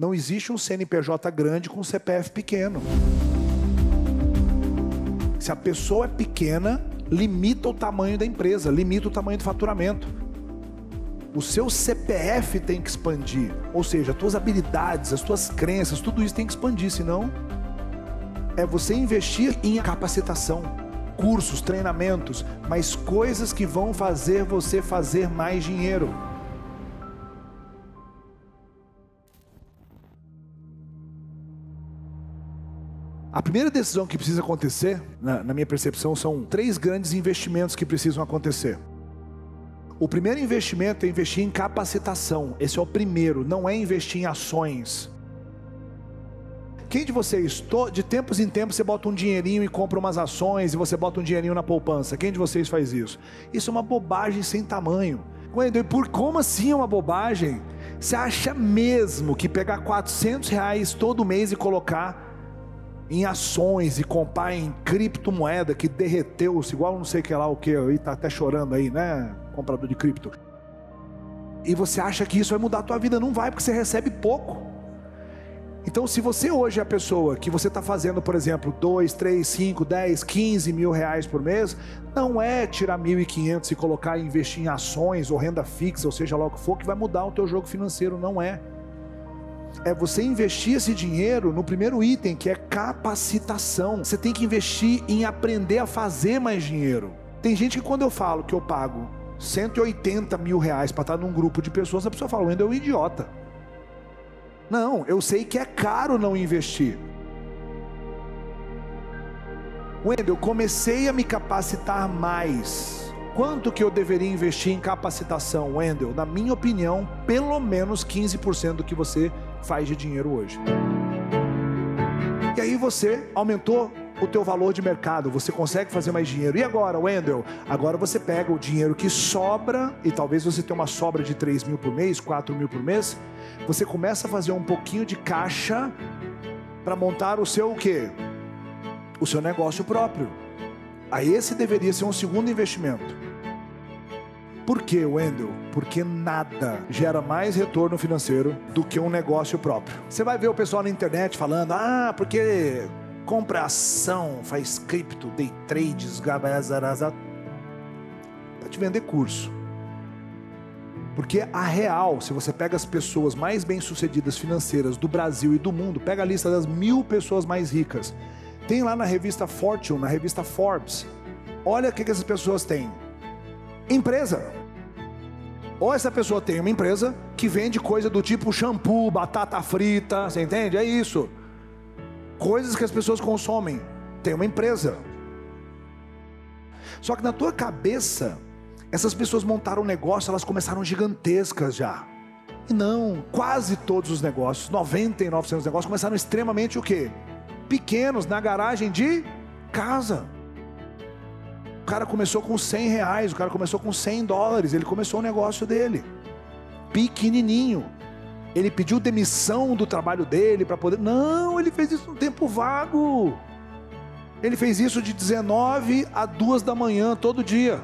Não existe um CNPJ grande com um CPF pequeno. Se a pessoa é pequena, limita o tamanho da empresa, limita o tamanho do faturamento. O seu CPF tem que expandir, ou seja, as tuas habilidades, as tuas crenças, tudo isso tem que expandir, senão é você investir em capacitação, cursos, treinamentos, mas coisas que vão fazer você fazer mais dinheiro. A primeira decisão que precisa acontecer, na, na, minha percepção, são três grandes investimentos que precisam acontecer. O primeiro investimento é investir em capacitação. Esse é o primeiro, não é investir em ações. Quem de vocês, de tempos em tempos, você bota um dinheirinho e compra umas ações e você bota um dinheirinho na poupança? Quem de vocês faz isso? Isso é uma bobagem sem tamanho. Wendel, por como assim é uma bobagem? Você acha mesmo que pegar 400 reais todo mês e colocar em ações e comprar em criptomoeda que derreteu-se, igual não sei que lá o que, aí tá até chorando aí, né? Comprador de cripto. E você acha que isso vai mudar a tua vida? Não vai, porque você recebe pouco. Então, se você hoje é a pessoa que você está fazendo, por exemplo, 2, 3, 5, 10, 15 mil reais por mês, não é tirar 1.500 e colocar e investir em ações ou renda fixa, ou seja lá o que for, que vai mudar o teu jogo financeiro, não é é você investir esse dinheiro no primeiro item, que é capacitação. Você tem que investir em aprender a fazer mais dinheiro. Tem gente que quando eu falo que eu pago 180 mil reais para estar num grupo de pessoas, a pessoa fala, Wendel é um idiota. Não, eu sei que é caro não investir. Wendel, eu comecei a me capacitar mais. Quanto que eu deveria investir em capacitação, Wendel? Na minha opinião, pelo menos 15% do que você faz de dinheiro hoje. E aí você aumentou o teu valor de mercado, você consegue fazer mais dinheiro. E agora, Wendel? Agora você pega o dinheiro que sobra, e talvez você tenha uma sobra de 3 mil por mês, 4 mil por mês, você começa a fazer um pouquinho de caixa para montar o seu o quê? O seu negócio próprio. Aí esse deveria ser um segundo investimento. Por que, Wendel? Porque nada gera mais retorno financeiro do que um negócio próprio. Você vai ver o pessoal na internet falando: ah, porque compra ação, faz cripto, day trades, para te vender curso. Porque a real, se você pega as pessoas mais bem-sucedidas financeiras do Brasil e do mundo, pega a lista das mil pessoas mais ricas, tem lá na revista Fortune, na revista Forbes, olha o que essas pessoas têm: empresa. Ou essa pessoa tem uma empresa que vende coisa do tipo shampoo, batata frita, você entende? É isso. Coisas que as pessoas consomem. Tem uma empresa. Só que na tua cabeça, essas pessoas montaram um negócio, elas começaram gigantescas já. E não, quase todos os negócios, 99% dos negócios começaram extremamente o quê? Pequenos, na garagem de casa cara começou com 100 reais, o cara começou com 100 dólares, ele começou o negócio dele, pequenininho. Ele pediu demissão do trabalho dele para poder. Não, ele fez isso no tempo vago. Ele fez isso de 19 a 2 da manhã, todo dia.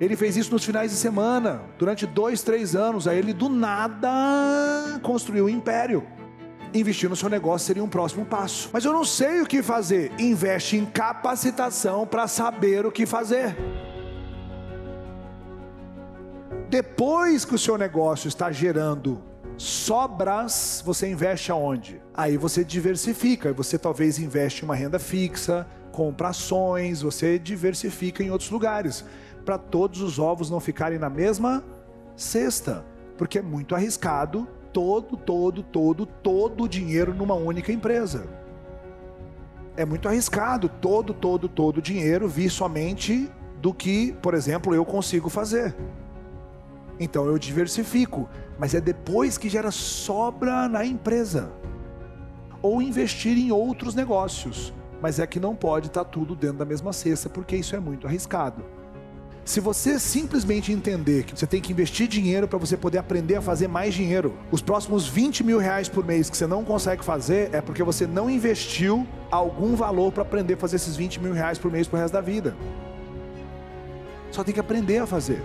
Ele fez isso nos finais de semana, durante dois, três anos. Aí ele do nada construiu um império investir no seu negócio seria um próximo passo. Mas eu não sei o que fazer. Investe em capacitação para saber o que fazer. Depois que o seu negócio está gerando sobras, você investe aonde? Aí você diversifica, você talvez investe em uma renda fixa, compra ações, você diversifica em outros lugares, para todos os ovos não ficarem na mesma cesta, porque é muito arriscado todo, todo, todo, todo o dinheiro numa única empresa. É muito arriscado todo, todo, todo o dinheiro vir somente do que, por exemplo, eu consigo fazer. Então eu diversifico, mas é depois que gera sobra na empresa. Ou investir em outros negócios, mas é que não pode estar tudo dentro da mesma cesta, porque isso é muito arriscado. Se você simplesmente entender que você tem que investir dinheiro para você poder aprender a fazer mais dinheiro, os próximos 20 mil reais por mês que você não consegue fazer é porque você não investiu algum valor para aprender a fazer esses 20 mil reais por mês pro resto da vida. Só tem que aprender a fazer.